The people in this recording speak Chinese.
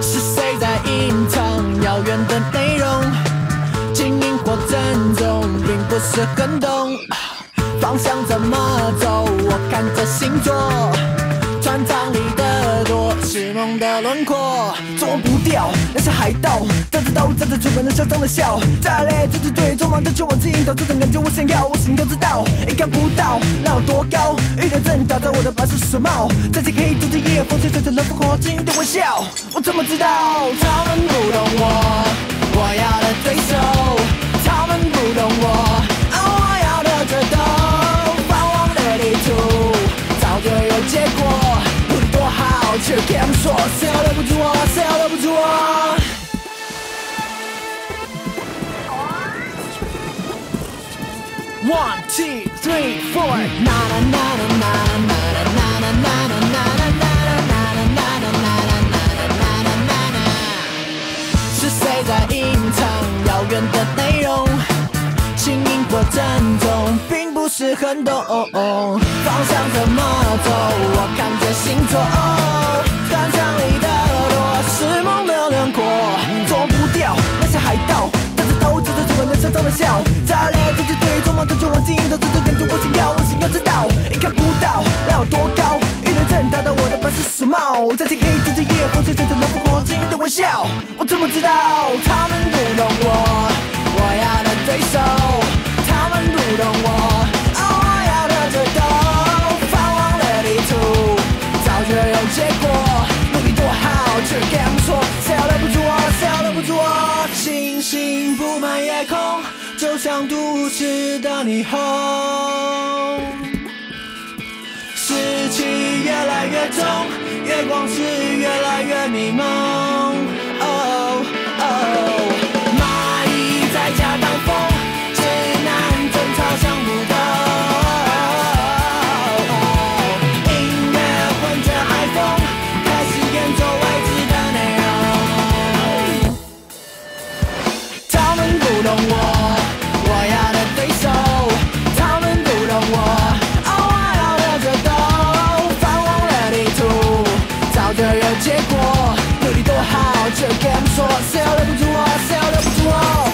是谁在隐藏遥远的内容？经营或珍重，并不是很懂。方向怎么走？星座，船舱里的舵是梦的轮廓，做不掉那些海盗，站着刀，站着嘴巴，那嚣张的笑。再来，对对对，匆忙的就往自引导，这种感觉我想要，我心都知道，你看不到那有多高。遇到正打在我的白色手帽，在这黑土的夜，风吹吹着冷风火金的微笑，我怎么知道他们不懂我，我要的对手，One, two, three, four. 是谁在隐藏遥远的内容？轻盈或珍重，并不是很懂。方向怎么走？我看着星座。船舱里的舵是梦的轮廓，做不掉那些海盗。但是刀，这着嘴巴，那嚣张的笑。再来，手帽，在天黑着的夜，风吹吹着冷风火金的微笑，我怎么知道他们不懂我？我要的对手，他们不懂我，啊，我要的决斗，放忘了地图，早就有结果，努力多好，却敢说，谁都留不住我，谁都留不住我，星星布满夜空，就像都市的霓虹。湿气越来越重，月光是越来越迷茫。这 game 说 sell 忍不住我 sell 忍不住我。